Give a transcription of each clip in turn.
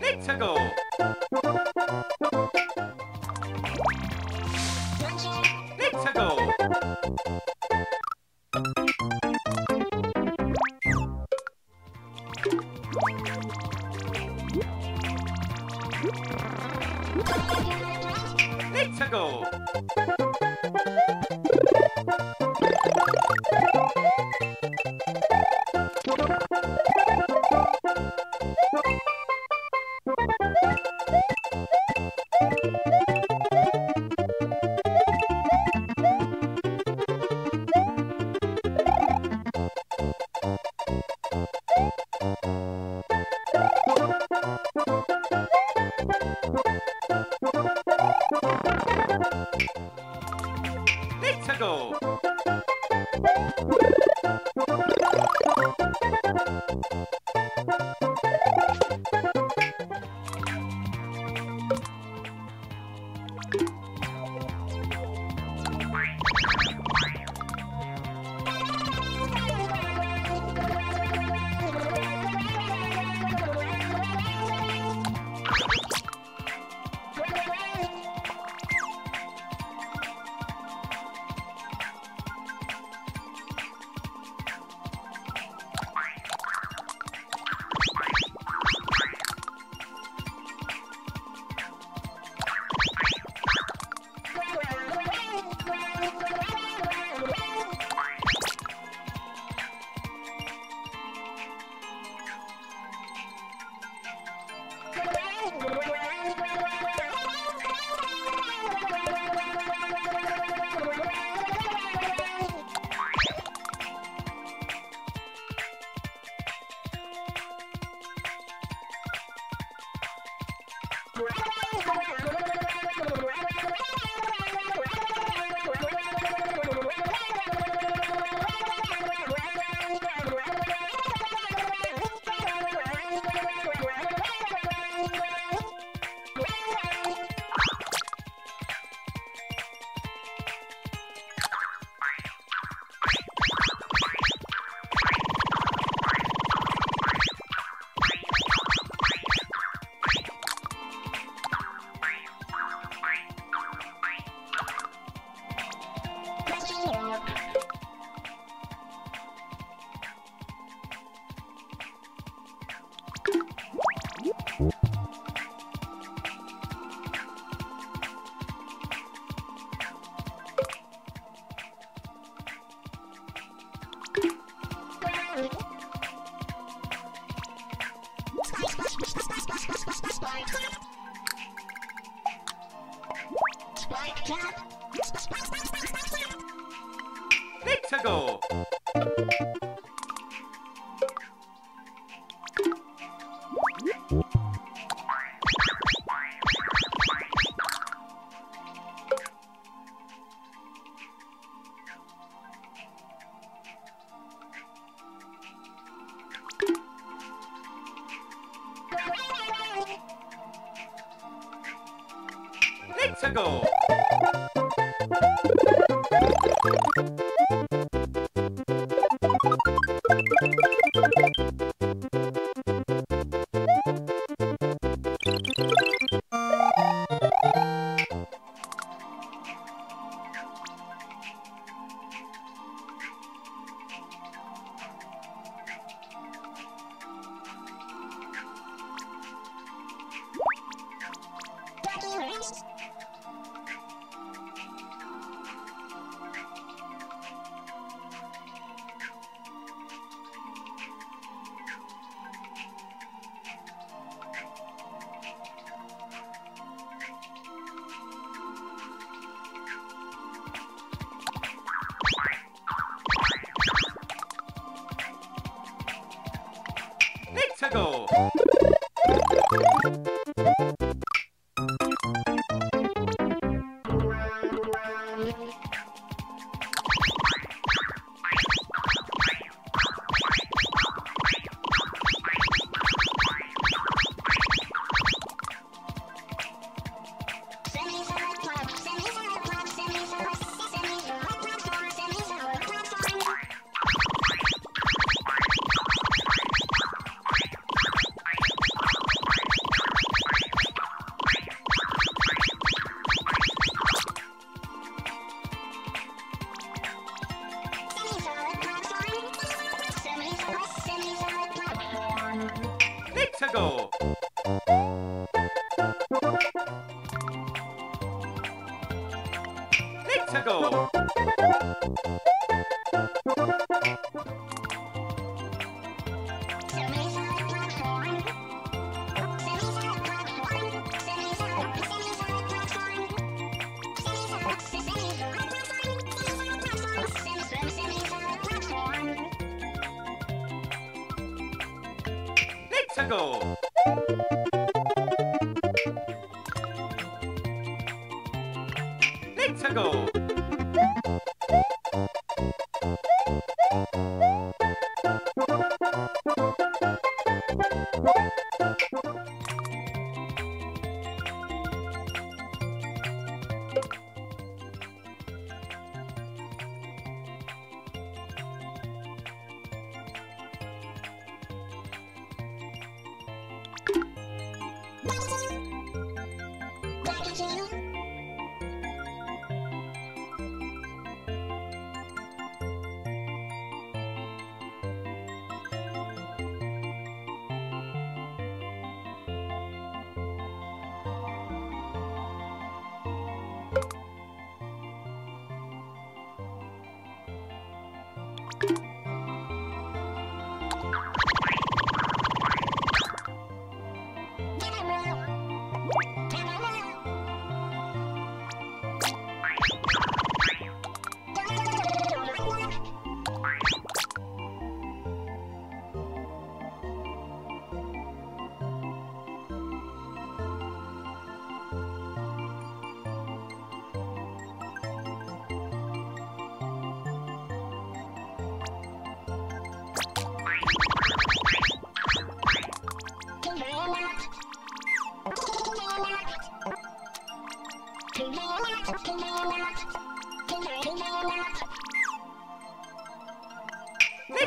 Let's go. Oh, my God. to go.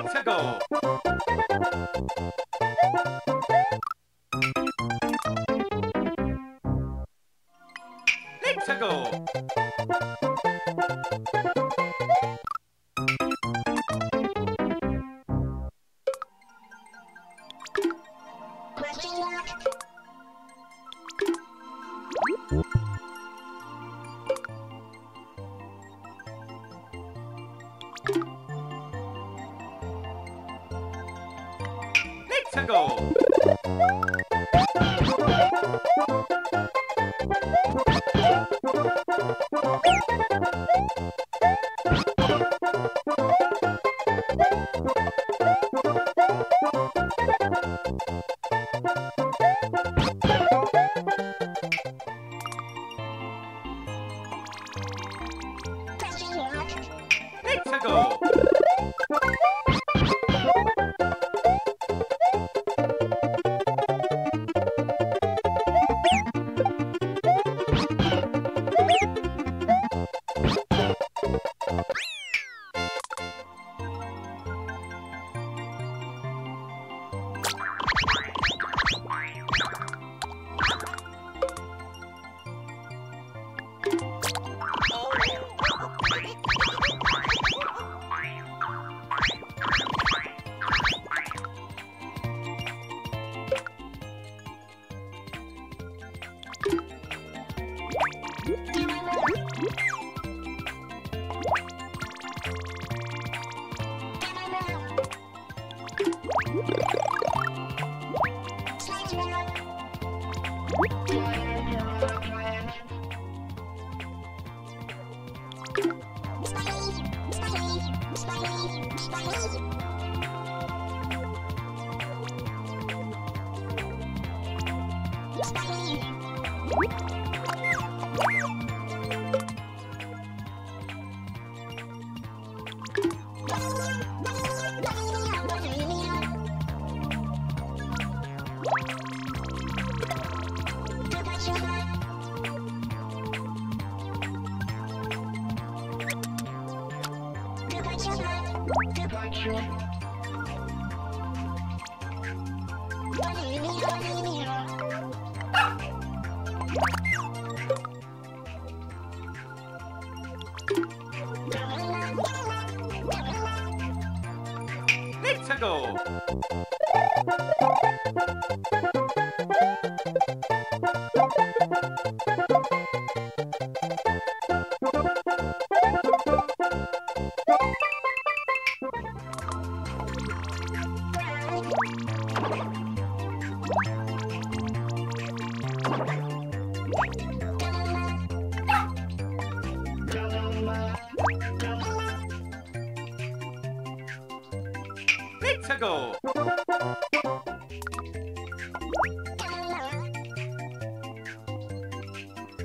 Let's go. したい Ricardo.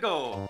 Go.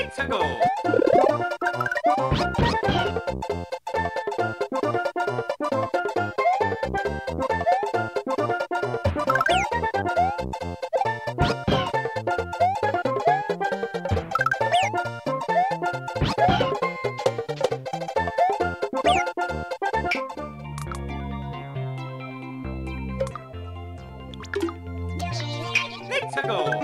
Let's go. Let's go.